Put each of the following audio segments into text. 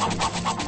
あっ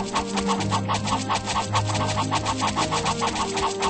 ハハハハ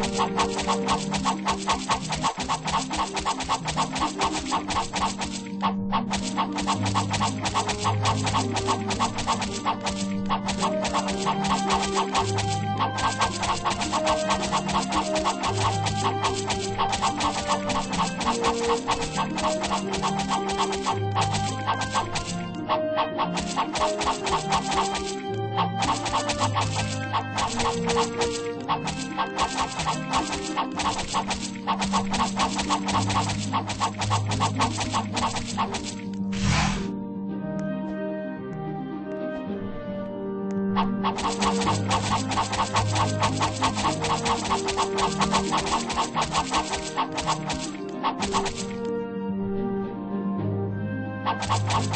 Thank you.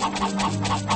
ハハハハ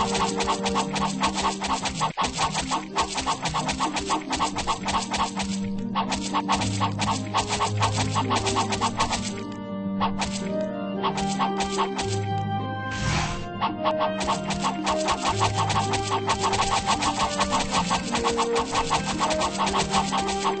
Thank